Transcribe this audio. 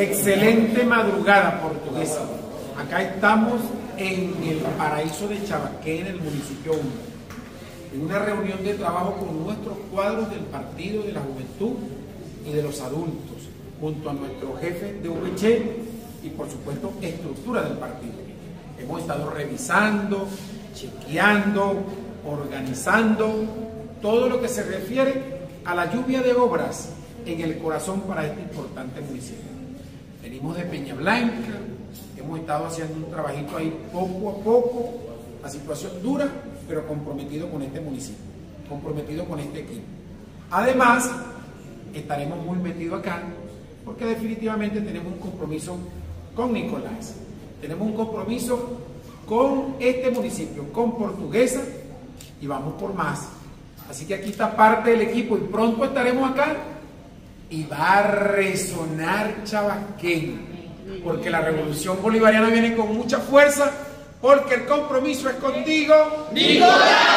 Excelente madrugada portuguesa. Acá estamos en el paraíso de Chabaqué, en el municipio 1, en una reunión de trabajo con nuestros cuadros del Partido de la Juventud y de los adultos, junto a nuestro jefe de VC y por supuesto estructura del partido. Hemos estado revisando, chequeando, organizando todo lo que se refiere a la lluvia de obras en el corazón para este importante municipio. Venimos de Peña Blanca, hemos estado haciendo un trabajito ahí poco a poco, la situación dura, pero comprometido con este municipio, comprometido con este equipo. Además, estaremos muy metidos acá, porque definitivamente tenemos un compromiso con Nicolás, tenemos un compromiso con este municipio, con Portuguesa, y vamos por más. Así que aquí está parte del equipo y pronto estaremos acá y va a resonar chabasqueño, porque la revolución bolivariana viene con mucha fuerza, porque el compromiso es contigo. ¡Nicolás!